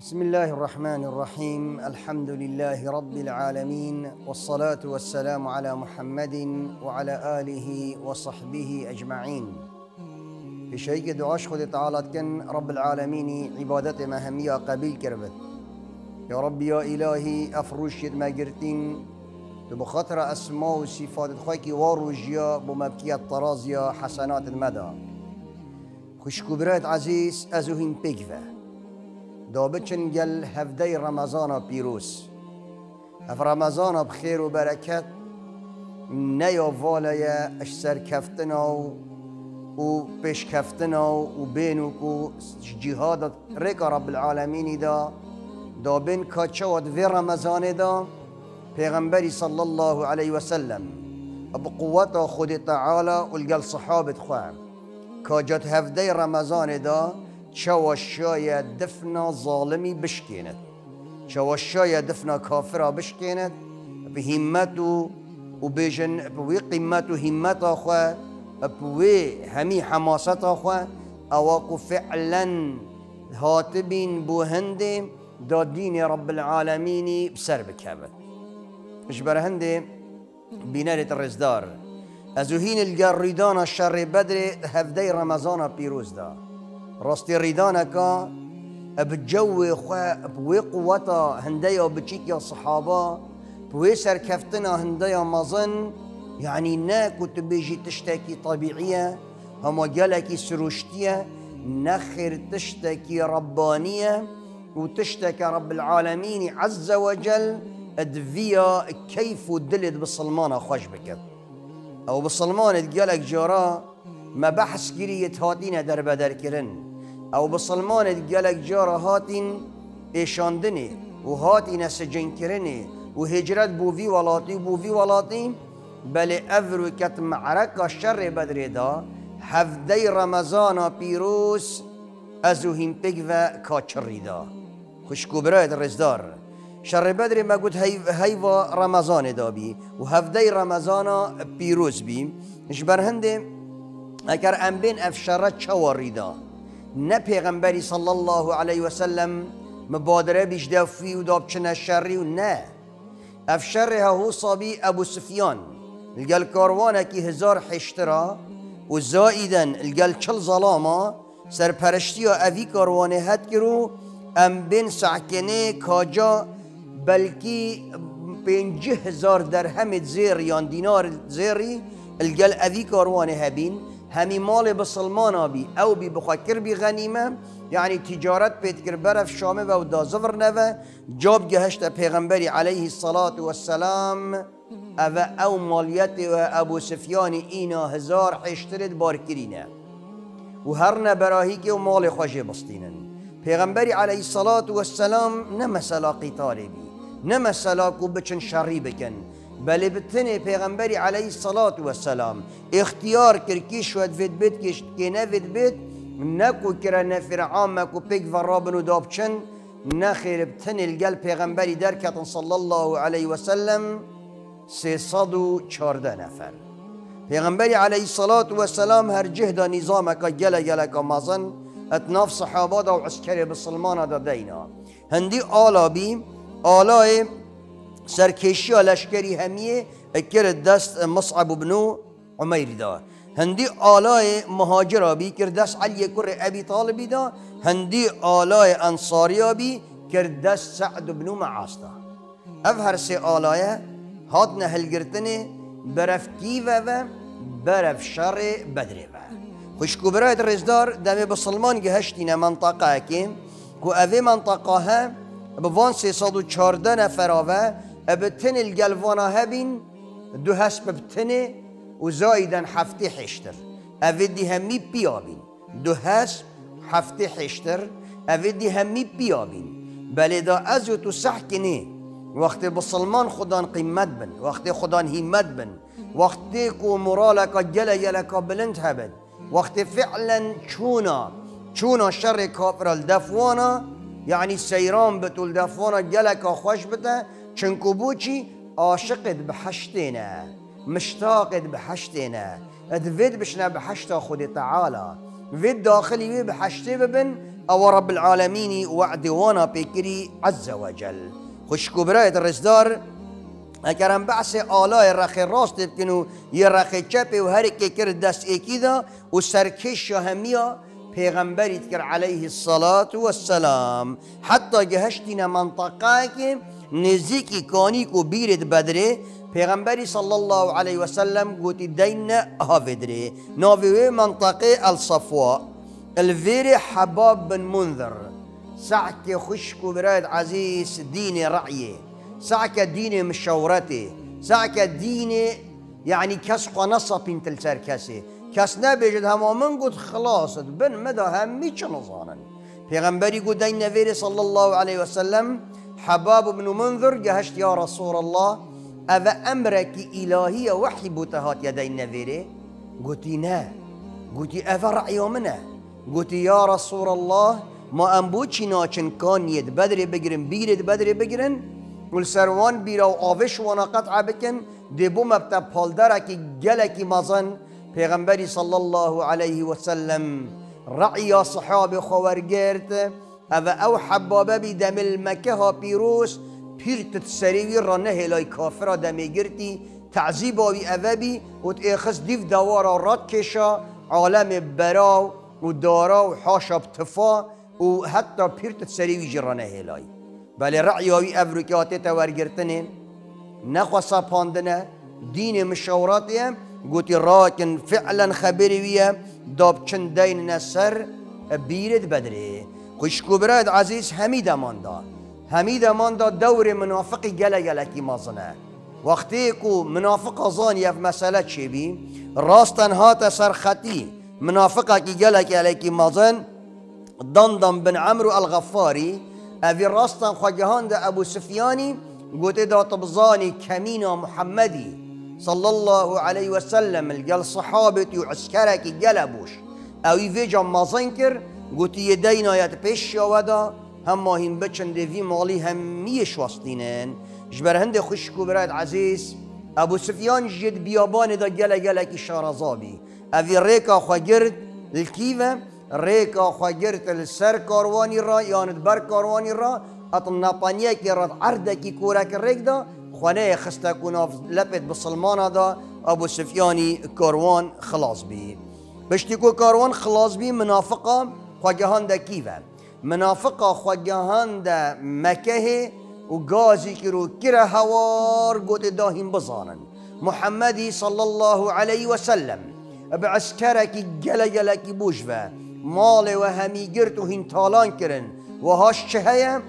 بسم الله الرحمن الرحيم. الحمد لله رب العالمين والصلاة والسلام على محمد وعلى آله وصحبه أجمعين. شيء دعاش خد تعالى كن رب العالمين عبادة مهمية قبيل كربت. يا رب يا إلهي أفروش ما قرتين. بخاطر أسماء وصفات خواكي واروجيا بمبكية طرازيا حسنات المدى خوشكبرات عزيز أزوهين بيكفه دابچن گل هفده رمضان پیروز. اف رمضان بخیر و برکت. نیا والای اش سر کفتنا و و پیش کفتنا و بینو کو جهاد ریکا رب العالمین دا. دا بین کاچه و دوی رمضان دا. پیغمبری صلی الله علیه و سلم اب قوت خود تعالی و الگل صحابت خواه. کاجت هفده رمضان دا. چواشای دفنا ظالمی بشکیند. چواشای دفنا کافرا به همت و و بیجن بوی قیمت و بوی همی حماست آخوا اواکو فعلا هاتبین بو هنده دا دین رب العالمینی بسر بکبت اش بر هنده بینارت الرزدار ازو هین الجریدان الشر بدر هفده رمضان پیروز دا. راستي ريدانك بجو خوا بوي قوتا هنديا يا صحابة بوي سركفتنا هنديا مظن يعني نا كنت بيجي تشتكي طبيعية هما جالكي سروشتية نخر تشتكي ربانية وتشتكي رب العالمين عز وجل ادفيا كيف دلت بالصلمان خوش بكت أو بالصلمان تقالك جارا ما بحث كري هاتين در بدر كرن او بسلمان گلک جارا هاتین ایشاندنی و هاتین سجن کرنی و هجرت بووی ولاتی بووی ولاتی. بله افرو کت معرکا شر بدر دا. هفده رمضان پیروس ازو هیمپک و کاچری دا. خوشکو برایت رزدار. شر بدر ما قلت هیوا رمضان دا بی و هفده رمضان پیروز بی. اش هنده اگر ام بین افشارت چواری دا. نه پیغمبری صلی الله علیه و سلم مبادره بیش دفی و داب چنه شری و نه. اف شر هو صابی ابو سفیان الگل کاروانه کی هزار حشترا و زائدن الگل چل ظلاما سرپرشتی و اوی کاروانه هد کرو. ام بین سعکنه کاجا بلکی پنجه هزار درهم زیر یا دینار زیری الگل اوی کاروانه هبین. همی مال بسلمان آبی. او بی بخواه بی غنیمه. یعنی تجارت پیت کر برف شامه و دا زفر نوه. جاب گهشت پیغمبری علیه الصلاة والسلام. او او مالیت و ابو سفیان اینا هزار حشترد بار کرینه و هر نبراهی که و مال خوشه بستینن. پیغمبری علیه الصلاة والسلام نه مسلا قتالی بی نه کو بچن شری بکن. بله بتنه پیغمبری علیه الصلاة والسلام. اختیار کر کی شود وید بیت کش که نه وید بیت نکو کرا نفر عام کو پیگ و و دابچن نخیر بتن الگل پیغمبری در کتن صلی الله علیه وسلم سی صد و چارده نفر. پیغمبری علیه الصلاة والسلام هر جهد نظام که گل گل که مازن اتناف صحابه دا و عسکر بسلمان دا دینا. هندی آلا بی آلای سرکشی لشکری همیه کرد دست مصعب بنو عمیر دا. هندی آلای مهاجر بی کرد دست علی کر ابی طالبی دا. هندی آلای انصاری بی کرد دست سعد بنو معاص دا. اف هر سه آلایه هات نهلگرتنه برفتی و و برف شر بدره و. خوشکو برایت رزدار دمه بسلمان گهشتینه منطقه کم کو ابتن القلفانا هبين دو هسب بتنه وزايدا حفتي حشتر. افدي همي بيابين دو هسب حفتي حشتر. افدي همي بيابين بل دا ازو تو سحكني وقت بسلمان خدان قيمت بن. وقت خدان همت بن. وقت كو مرالك جل يلك بلند هبد. وقت فعلا چونا. چونا شر كافر الدفوانا يعني سيران بتول دفوانا جلك خوش بته چنکو بوچی عاشقت به حشتنا مشتاقت به حشتنا ادفيد بشنا بحشتا خود تعالى فيد داخلي بي بحشتي ببن أو رب العالمين وعد وأنا بكري عز وجل خشكو برايت الرزدار اگرم بحث آلای رخ راست بکنو یه رخ چپه و هر که کرد دست ایکی دا و سرکش همیا پیغمبریت کر علیه الصلاة والسلام حتی گهشتین منطقه که نزیکی کانی کو بیرد بدره پیغمبری صلی الله علیه وسلم گوتی دین هاودره ناوی منطقه الصفوا الفيري حباب بن منذر. سعك خشك براد عزيز ديني رعيه سعك ديني مشورتي سعك ديني يعني كس قنصة بنت السركسي كس نبيجد هما من قد خلاص بن مدى همي نظانا پیغمبری قد دين صلى الله عليه وسلم حباب بن منذر جهشت يا رسول الله أفا أمرك إلهية وحي بوتهات يدين نفيري قلتي نا. قلتي أفا رعي منه؟ قلتي يا رسول الله ما أنبوچی ناچن کانید بدری بگیرن بیرد بدری بگیرن ول سروان بیرا و آوش وأنا قطع بکن دبو مبتا پالدره که گلکی مزن. پیغمبری صلی الله علیه و سلم رعی صحاب أو أو حبابه بی دم المکه ها پیرت تسریوی را کافر دمی گرتی تعذیب آوی اوه بی و تیخص دیف دوارا راد کشا عالم براو و دارا و حاشا بتفا و حتی پیرت تسریوی جرانه هلای بله رعیاوی افریقیاتی تورگرتنه نخوصا پاندنه دین مشاوراتیه گوتی راکن فعلا خبری ویه داب چندین نسر بیرد بدره خوشکو براد عزیز حمید ماندا حمید ماندا دور منافقی گله گله کی مازنه وقتی کو منافق آزان یف مسئله چی بی راستن هات سرخطی منافقه کی گله گله کی مازن دندم بن عمرو الغفاری اوی راستن خواجهان ده ابو سفیانی گوته دا طبزانی کمینا محمدی صلى الله عليه وسلم الجل صحابتي وعسكرك جلبوش أو يفيجا مازنكر قلت يدينا يتبش ودا هم هم بچن في مالي هم ميش وسطينين جبر هند خشكو براد عزيز ابو سفيان جد بيابان دا جلا جلا كي شارزابي افي ريكا خجرت الكيفة ريكا خجرت السر كارواني را يعني بر كارواني را. اطنا بانيه كي رد عردكي كورك الريك دا خانه خسته کناف لپت بسلمان دا ابو سفیانی کاروان خلاص بی. بشتی کو کاروان خلاص بی منافقا خواگهان دا کیوه؟ منافقا خواگهان دا مکه و گازی که رو کره هوار گوت داهیم بزانن. محمدی صلی الله علیه و سلم. بعسكرك جل جلك بوجبه مال وهمي جرت وهين طالان كرن وهاش شهية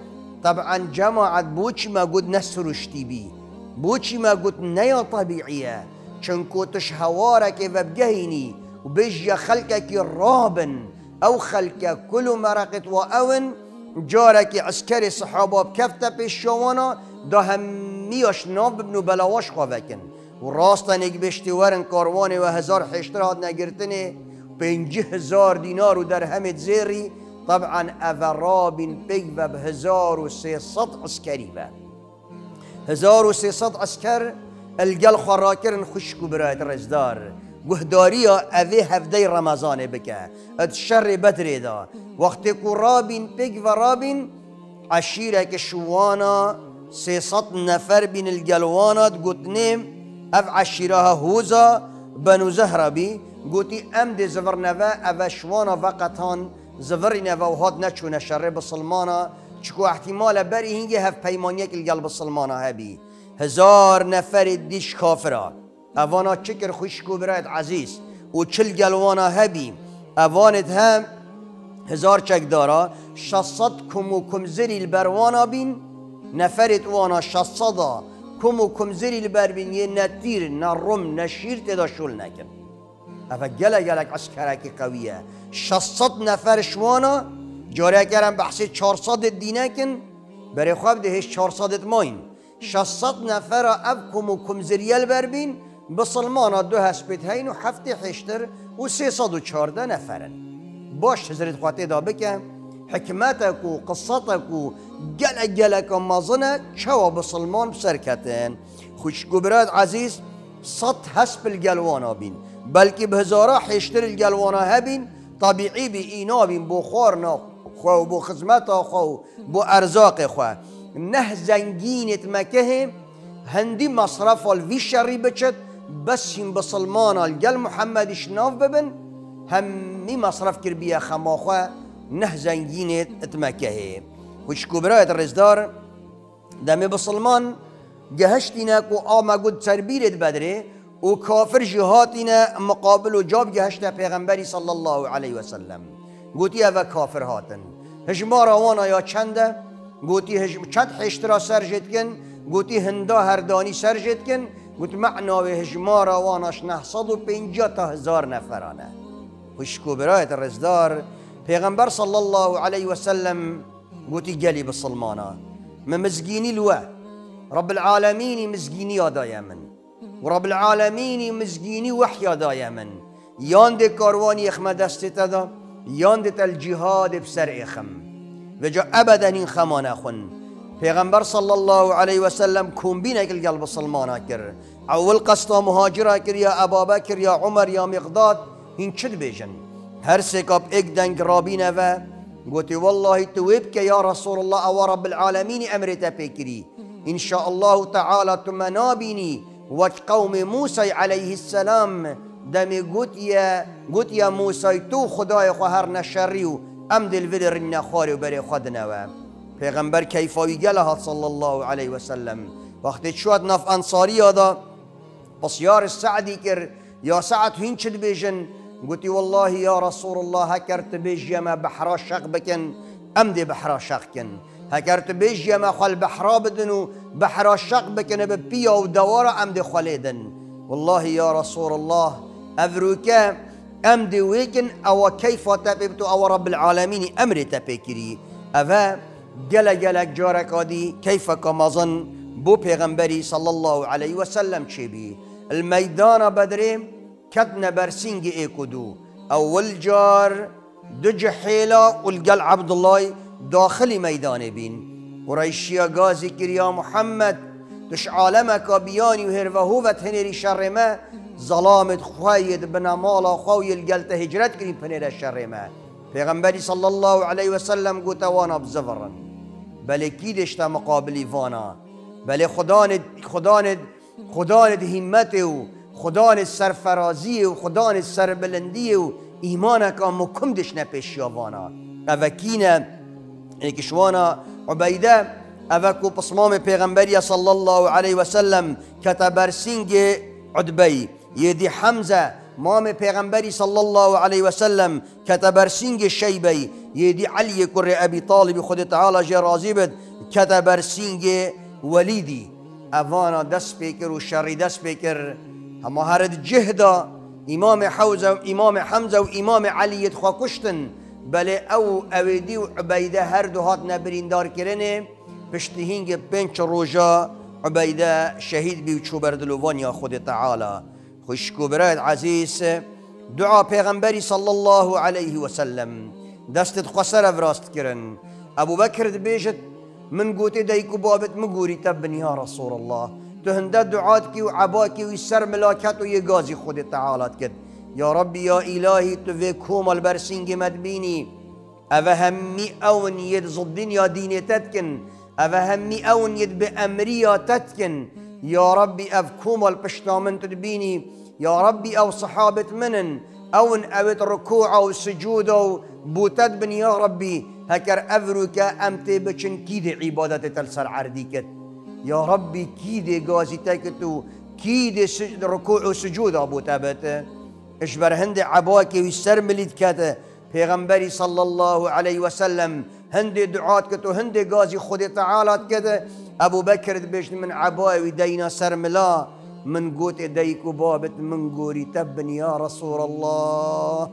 طبعا جماعة بوش ما قد نسرشتي بي بوچی ما قلت نيا طبيعية چنكو تش هوارك وبجهيني وبيجي خلقك رابن. أو خلق كل مرقت وأون جارك عسكري صحابة بكفتة بالشوانا دا هميش ناب بنو بلاواش خوفكن وراستن اك بشتي ورن كارواني وهزار حشترات نگرتني بنجي هزار دينار ودرهم زيري طبعا أفرابين بيجب بهزار وسيصد عسكري بقى هزار و عسكر الجل خراكرن خشكو برات رزدار. وهداريا أذي هفدي رمضان بك. الشر بدري دا. وقت رابين بيك ورابين عشيرة كشوانا سيصد نفر بين الجلوانا قلت أف عشيرها هوزا بنو زهربي قلتي أم دي زفر نفا أفا شوانا فقطان زفر نفا وهاد نتشون شر بسلمانا. چکو احتمال بری هنگه هف پیمانیه که القلب السلمانه هبی. هزار نفر دیش کافرا. اوانا چکر خوشکو برایت عزیز. و چل گلوانا هبی اوانت هم هزار چک دارا. شصد کم و کمزری البروانا بین. نفرت وانا شصدا کم و کمزری البر بین. یه نتیر نرم نشیر تدا شل نکن. افا گله گلک عسکرکی قویه. شصد نفر شوانا جاره کردم بحثی 400 دینه کن برای خواب دهش 400 ماین. 600 نفر اب کم و کم زریل بربین مسلمان دو هسپیت هین و هفته هشتر و سی صد و چارده نفرن. باش هزرت خواته دا بکن حکمتک و قصتک و گل گلک و مازنه چوا بسلمان بسرکتن خوش گبراد عزیز صد هسپ الگلوانا بین بلکه به هزارا هشتر الگلوانا هبین. طبیعی بی اینا بین بو خورنا خو و بو خزمتا خو بو ارزاق خو نه زنگینت مکه هندی مصرف الوی شری بچت بس این بسلمان الگل محمد شناف ببن همی مصرف کر بیا خماخوا نه زنگینت اتمکه. وش کبرایت رزدار دمی بسلمان جهشتنا کو آما قد تربیرت بدره و کافر جهاتنا مقابل و جاب گهشت پیغمبری صلی الله علیه و سلم گوتی اوه کافر هاتن. هجمار وأنا یا چنده؟ گوتی حشترا سر جد کن؟ گوتی هندا هردانی سر جد کن؟ گوت معناوی هجمار واناش نه صد و پینجا تا هزار نفرانه. وشکو برایت رزدار پیغمبر صلی الله علیه و سلم گوتی گلی بسلمانا ممزگینی لوه. رب العالمين مزجيني دايما من. ورب العالمين مزجيني وحيا دايما يان دي كاروان يخم دستت دا يان دي الجهاد بسر إخم. وجا أبدا خمان أخن پیغمبر صلى الله عليه وسلم كون بينك القلب سلمان كر اول قصة مهاجرة كر يا أبا بكر يا عمر يا مقداد هين چد بيجن هر سكاب اك دنگ رابين و قلت والله تويبك يا رسول الله أو رب العالمين امرتا بكري إن شاء الله تعالى تمنابني وقوم موسى عليه السلام دمي قلت يا قلت يا موسى تو خداي خهر نشريو ام دل فيدر النخاري وبري خدنا پیغمبر کیفاوی گله صلى الله عليه وسلم وقت شواد نف انصاري هذا بس يار السعدي كر يا سعد هين شد بيجن قلت والله يا رسول الله هكرت بيجي بحرا شق بكن ام دي بحرا شق كن هكرت بيجي ما خل بحرا بدن بحرا شق بكن ببيا ودوارا ام دي خليدن والله يا رسول الله أذروكا ام دي ويكن أو كيف تببت أو رب العالمين أمر تبكري افا جل جل جارك هذه كيف كمظن بو پیغمبري صلى الله عليه وسلم شبي الميدان بدري كدنا برسينج ايكودو اول جار دج حيلة والقل عبد الله داخل ميدان بين وريشيا غازي كريا محمد دش وهروهوفت هنري شر ما ظلامت خويد بنا مالا خوي القلت هجرت كريم بنير الشر ما پیغمبري صلى الله عليه وسلم قلت وأنا بله کی دشته مقابلی وانا بله خدان خدان خدان همت او خدان سرفرازی او خدان سربلندی او. ایمان کام مکم دش نه پیش یاوانا. اوکینه یعنی کشوانا عبیده اوکو پسمام پیغمبری صلی الله علیه و وسلم کتابرسینگ عدبی. یدی حمزه مام پیغمبري صلى الله عليه وسلم كتبر سنگ شيبي يدي علي كر أبي طالب خد تعالى جرازي بد كتبر سنگ وليدي أفانا دس بيكر وشري دس بيكر هما هرد جهدا إمام حوزة إمام حمزة وإمام علي يدخوا كشتن بله أو اویدی و عبیده هر دو هات نبریندار کرنه. پشتی هنگ پنچ روژا عبیده شهید بی و چوبردلوان یا خود تعالی. خوشکو برایت عزیز دعا پیغمبری صلی الله علیه و سلم دستت خسر افراست کرن. ابو بکر بیجت من قوتي دايكو بابت مقوري تبن يا رسول الله. تهندا دعاتك وعباك ويسر ملاكات ويقازي خود تعالى كد يا ربي يا إلهي تفيكوم البرسينج مدبيني أفهمي أون يد ضدين يا ديني تتكن أفهمي أون يد بأمريا تتكن يا ربي أفكوم البشتامن تدبيني. يا ربي أو صحابة منن أون أوت ركوع أو سجود أو بوتد بن يا ربي هكر أفروك أمتي بچن كيد عبادة تلسر عرديكت يا ربي كيد غازي تكتو كيد ركوع وسجود أبو تابت اشبر هند عباكي ويسر مليد كاته پیغمبري صلى الله عليه وسلم هندي دعات كتو هندي غازي خود تعالى كده ابو بكر بيش من عباي ودينا سرملا. من قوت ايديك وبابت من قوري تبن يا رسول الله.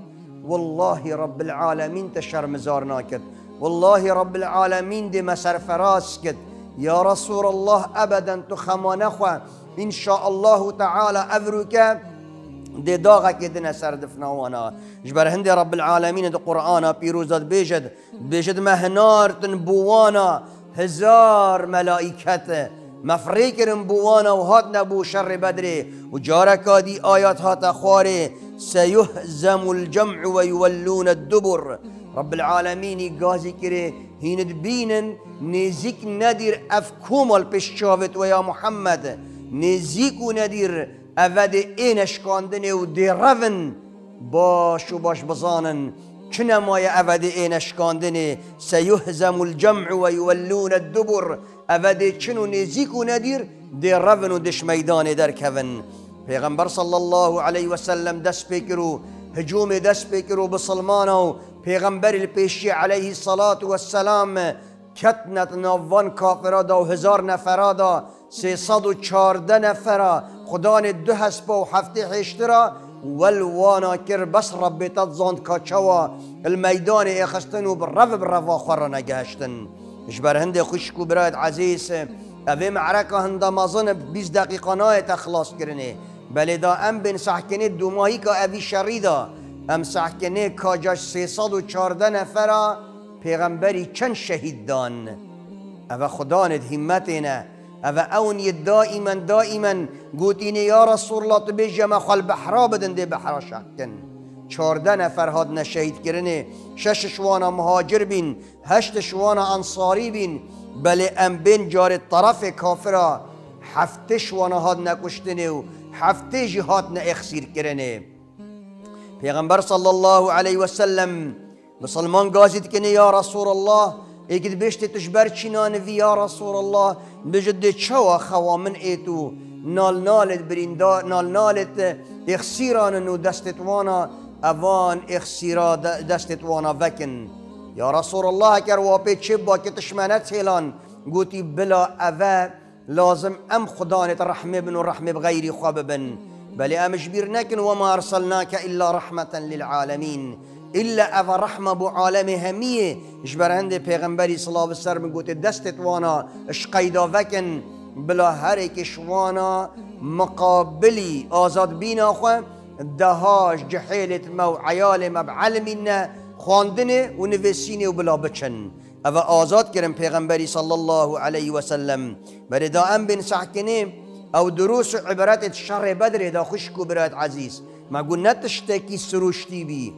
والله رب العالمين تشر مزارنا كد والله رب العالمين دي مسر فراس كد يا رسول الله ابدا تخما نخوا ان شاء الله تعالى افرك دي داغا كدنا سر دفناوانا جبر هندي رب العالمين دي قرآن بيروزات بيجد. بيجد مهنار تنبوانا. هزار ملائكة مفريك بوانا وهات نبو شر بدري. وجارك دي آيات هات خواري سيهزم الجمع ويولون الدبر. رب العالمين قازي كري. هين بينن نزيك ندير أفكومال بششافت ويا محمد. نزيك ندير أفد إينش كاندني ودي رفن باش وباش بزانن. كنا يا أفد إينش كاندني سيهزم الجمع ويولون الدبر. أفد شنو نزيك ندير دي رفن ودش ميدان در كفن. پیغمبر صلى الله عليه وسلم دست بكرو هجوم دست بكرو بسلمانه پیغمبر الپیشی علیه الصلاة والسلام کتنت نوان کافرا دا و هزار نفرا دا سی صد و چارده نفرا. خدان دو هسپا و هفته حشترا والوانا کر بس رب تزاند کچوا المیدان اخستن و برف برفا خورا نگهشتن. اجبر هنده خوشکو براد عزیز. اوه معرکه هنده مازن بیز دقیقه نای تخلاص کرنه. بله دا ام بین سحکنه دومایی که اوی شریده ام سحکنه کاجاش سیصد و چارده نفره پیغمبری چند شهید دان. او خداند همتینه. او اون دائما دائما؟ گوتینه یا رسول الله تبیجه ما خال بحرا بدن دی بحرا شکن چارده نفر هاد نشهید کرنه شش شوانا مهاجر بین. هشت شوانا انصاری بین. بله ام بین جار طرف کافره هفته شوانا هاد نکشتنه و هفته جهات نه اخسیر کرنه پیغمبر صلی الله علیه و سلم مسلمان قازید کنه یا رسول الله؟ اگد بشت تجبر چینان وی یا رسول الله بجد چوا خوامن ایتو نال نالت بریندا نال نالت اخسیران نو دستت وأنا اوان اخسیرا دستت وأنا وکن یا رسول الله اگر واپی چه با که تشمنت هیلان گوتی بلا اوه لازم ام خدانت رحمه بن و رحمه بغیری خواب بن بل ام جبير نكن وما ارسلناك الا رحمه للعالمين إلا أف رحمة بو عالم همية. جبر عند پیغمبری صلی الله علیه و سلم گوت دستت وأنا اش قیدا وکن بلا هر یک شوانا مقابلی آزاد بینا خو. دهاش جحیلت مو عیال مب علمنا خواندنه و نویسینه و بلا بچن. أو آزاد کرم پیغمبری صلی الله علیه و سلم. بر دا ام بن سحکنه أو دروس عبارات شر بدر دا خشكو برات عزيز ما قلنا تشتكي سروشتي بي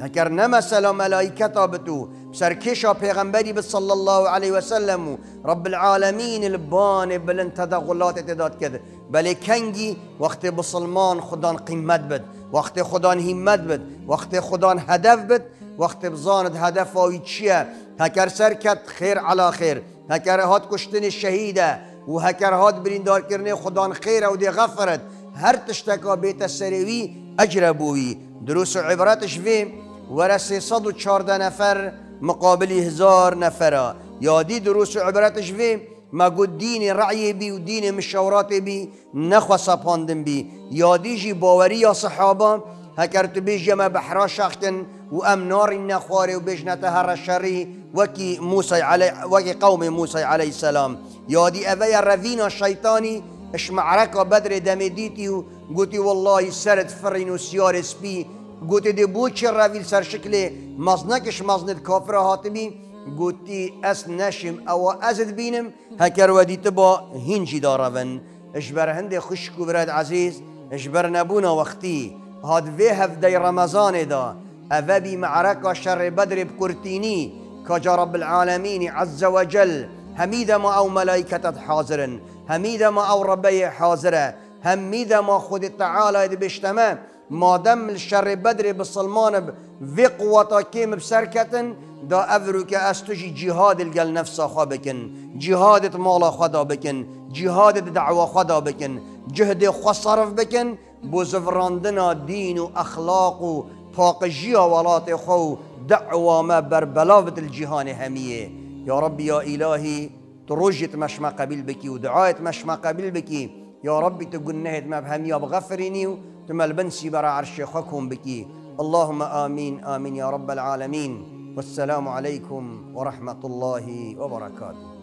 هكر مثلا ملائكة بتو. بسركشا پیغمبري صلى الله عليه وسلم رب العالمين البان بلن تدغلات تداد كذا بل كنجي وقت بسلمان خدان قيمت بد وقت خدان همت بد وقت خدان هدف بد وقت بزاند هدف آوی چیه؟ هکر سرکت خیر علا خیر. هکر هات کشتن الشهيده و هکرهات بریندار کرنه خدان خیر و دی غفرت. هر تشتکا بیت سریوی اجر بوی. دروس و عبرتش وی ورسه صد و چارده نفر مقابل هزار نفره. یادی دروس و عبرتش وی ما قد دين رعي بي ودين مشورات بي نخوة سباندن بي يادي جي باوري يا صحابة هكرت بيجي ما بحرا شاختن وام نار النخواري وبيجنا تهر الشري وكي موسى علي وكي قوم موسى عليه السلام. يادي أبي رفينا الشيطاني اش معركة بدر دمديتي قلتي والله سرت فرين وسيار سبي گوتی بو چه رویل سر شکل مزنکش مزند کافر حاتمی گوتی اس نشم او ازد بینم هکر دیت با هینجی دارون اجبر هند خشک و برد عزیز اجبر نبونا وقتی. هاد وی هفته رمضان دا. او بی معرکه شر بدر بکرتینی. کجا رب العالمین عز وجل همیده ما او ملائکتت حاضرن. همیده ما او ربی حاضره. همیده ما خود تعالی بشتمه ما دم الشر بدر في قوة كيم بسركة دا أفروك أستجي جهاد القل نفسه خابكن جهاد مال خدا بكن. جهاد دعوة خدا بكن. جهد خصرف بكن. بوزفراندنا دين وأخلاق وطاقجية ولات خو. دعوة ما بربلاوة الجهان همية. يا رب يا إلهي ترجت مشما قبيل بكي ودعاية مشما قبيل بكي. يا ربي تقول نهد ما بهمية بغفرني تمل بنسي برا عرش خكم بكي. اللهم آمين آمين يا رب العالمين. والسلام عليكم ورحمة الله وبركاته.